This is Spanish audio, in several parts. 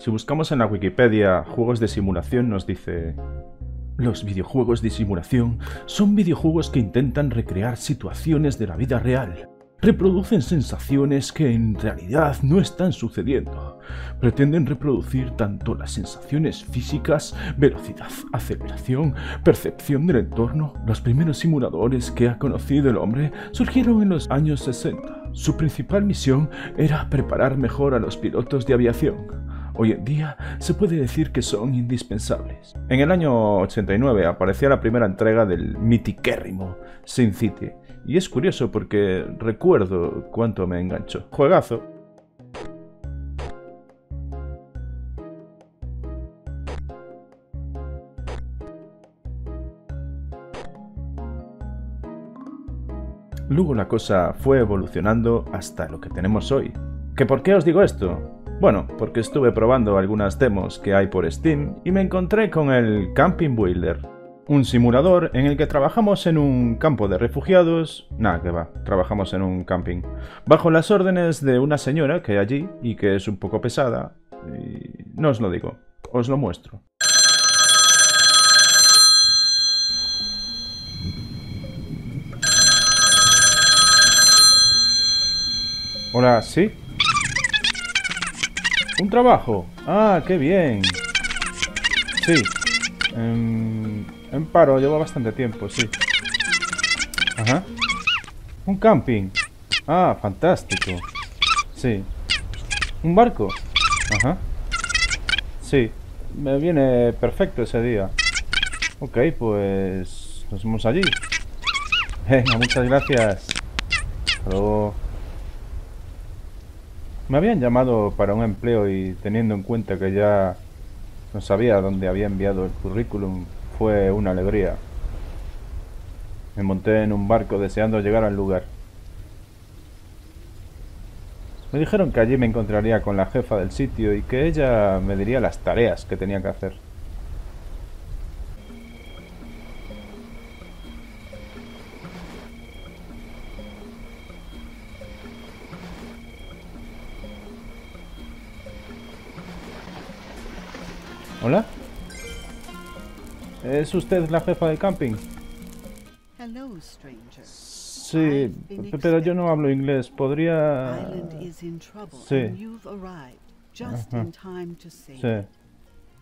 Si buscamos en la Wikipedia juegos de simulación nos dice... Los videojuegos de simulación son videojuegos que intentan recrear situaciones de la vida real. Reproducen sensaciones que en realidad no están sucediendo. Pretenden reproducir tanto las sensaciones físicas, velocidad, aceleración, percepción del entorno. Los primeros simuladores que ha conocido el hombre surgieron en los años 60. Su principal misión era preparar mejor a los pilotos de aviación. Hoy en día se puede decir que son indispensables. En el año 89 aparecía la primera entrega del mitiquérrimo Sin City, y es curioso porque recuerdo cuánto me enganchó. Juegazo. Luego la cosa fue evolucionando hasta lo que tenemos hoy. ¿Que por qué os digo esto? Bueno, porque estuve probando algunas demos que hay por Steam y me encontré con el Camping Builder, un simulador en el que trabajamos en un campo de refugiados, nada que va, trabajamos en un camping, bajo las órdenes de una señora que hay allí y que es un poco pesada, y no os lo digo, os lo muestro. Hola, ¿sí? ¿Un trabajo? Ah, qué bien. Sí. En, en paro, llevo bastante tiempo, sí. Ajá. Un camping. Ah, fantástico. Sí. ¿Un barco? Ajá. Sí. Me viene perfecto ese día. Ok, pues... Nos vemos allí. Venga, muchas gracias. Hasta luego. Me habían llamado para un empleo y teniendo en cuenta que ya no sabía dónde había enviado el currículum, fue una alegría. Me monté en un barco deseando llegar al lugar. Me dijeron que allí me encontraría con la jefa del sitio y que ella me diría las tareas que tenía que hacer. ¿Hola? ¿Es usted la jefa del camping? Sí, pero yo no hablo inglés. ¿Podría...? Sí. and you've arrived just Ajá. in time to save Sí, it.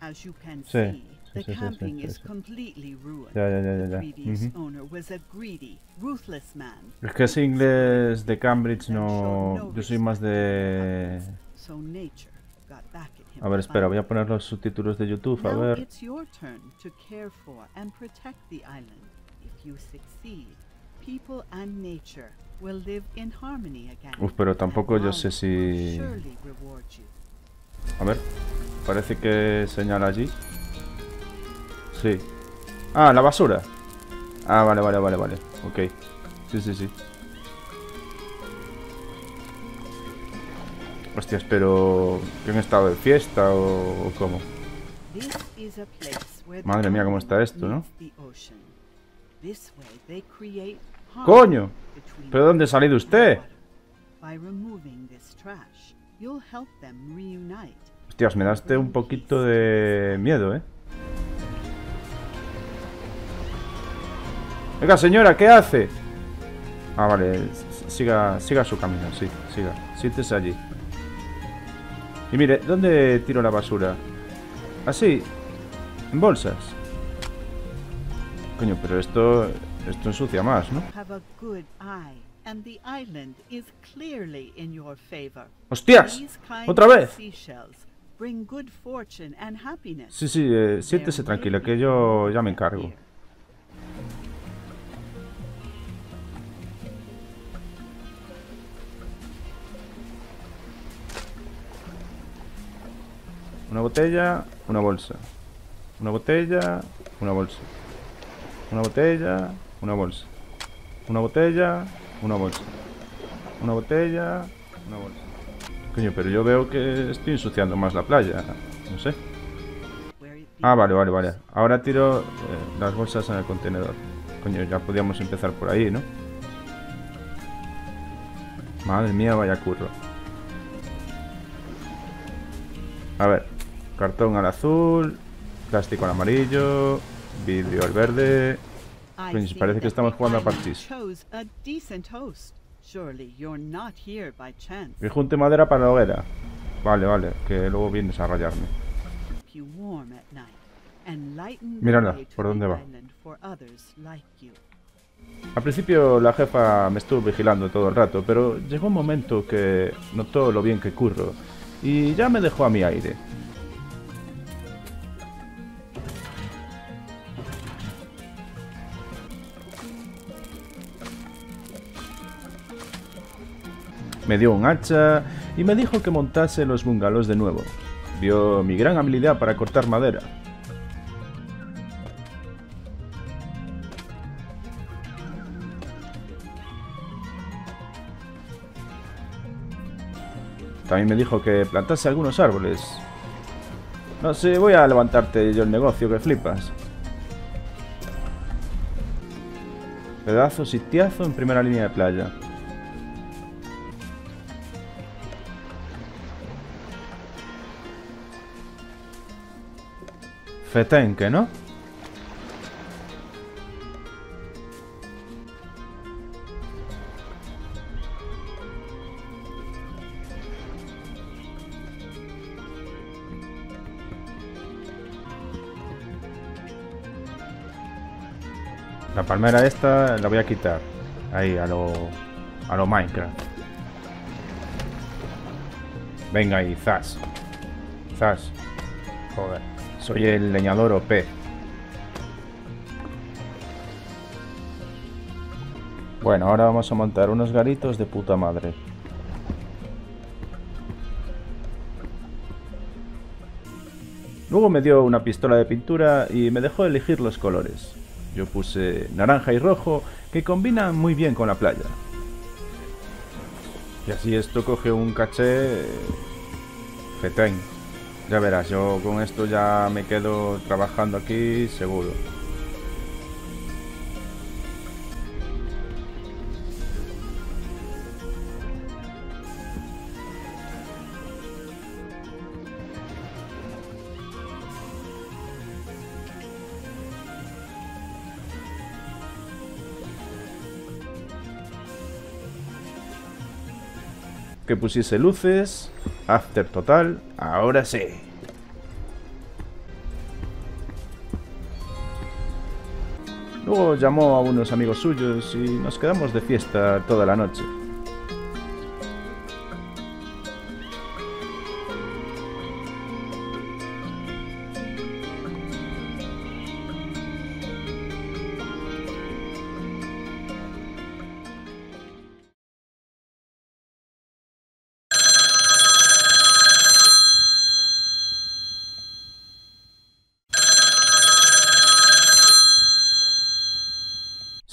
As you can Sí, see, sí, the sí, camping is completely ruined. ya, ya, ya, ya. The owner was a greedy, ruthless man, Es que ese inglés de Cambridge no... Yo soy más de... so nature got back. A ver, espera, voy a poner los subtítulos de YouTube, a ver. it's your turn to care for and protect the island. If you succeed, people and nature will live in harmony again. Uf, pero tampoco yo sé si-. A ver, parece que señala allí. Sí. Ah, la basura. Ah, vale, vale, vale, vale. Ok. Sí, sí, sí. Hostias, pero... ¿Que han estado de fiesta o, cómo? Madre mía, cómo está esto, ¿no? ¡Coño! ¿Pero dónde ha salido usted? Hostias, me daste un poquito de miedo, ¿eh? Venga, señora, ¿qué hace? Ah, vale, siga, siga su camino, sí, siga. Siéntese allí. Y mire, ¿dónde tiro la basura? Así, en bolsas. Coño, pero esto, esto ensucia más, ¿no? ¡Hostias! ¿Otra vez? Sí, sí, eh, siéntese tranquila, que yo ya me encargo. Botella, una bolsa. Una botella, una bolsa. Una botella, una bolsa. Una botella, una bolsa. Una botella, una bolsa. Coño, pero yo veo que estoy ensuciando más la playa. No sé. Ah, vale, vale, vale. Ahora tiro eh, las bolsas en el contenedor. Coño, ya podíamos empezar por ahí, ¿no? Madre mía, vaya curro. A ver, Cartón al azul, plástico al amarillo, vidrio al verde. Pues parece que estamos jugando a parchís. Y junte madera para la hoguera. Vale, vale, que luego vienes a rayarme. Mírala, ¿por dónde va? Al principio la jefa me estuvo vigilando todo el rato, pero llegó un momento que notó lo bien que curro y ya me dejó a mi aire. Me dio un hacha y me dijo que montase los bungalows de nuevo. Vio mi gran habilidad para cortar madera. También me dijo que plantase algunos árboles. No sé, voy a levantarte yo el negocio que flipas. Pedazo sitiazo en primera línea de playa. Fetenque, ¿no? La palmera esta la voy a quitar. Ahí, a lo... A lo Minecraft. Venga ahí, zas. Zas. Joder. Soy el leñador OP. Bueno, ahora vamos a montar unos garitos de puta madre. Luego me dio una pistola de pintura y me dejó elegir los colores. Yo puse naranja y rojo que combinan muy bien con la playa. Y así esto coge un caché... Fetén. Ya verás, yo con esto ya me quedo trabajando aquí seguro. Que pusiese luces, after total, ahora sí. Luego llamó a unos amigos suyos y nos quedamos de fiesta toda la noche.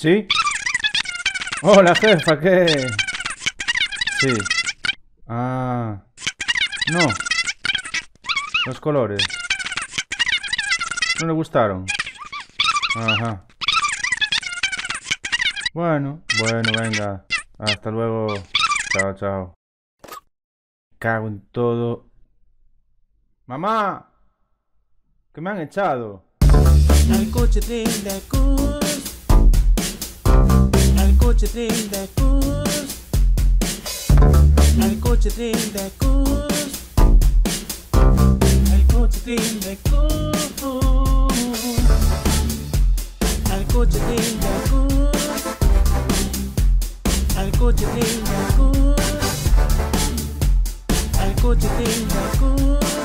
¿Sí? Hola, jefa, ¿qué? Sí. Ah. No. Los colores. No le gustaron. Ajá. Bueno, bueno, venga. Hasta luego. Chao, chao. Cago en todo. Mamá. Que me han echado. Al coche de la coche trinta cruz. Al coche trinta cruz. Al coche trinta cruz. Al coche trinta cruz. Al coche trinta cruz. Al coche trinta cruz.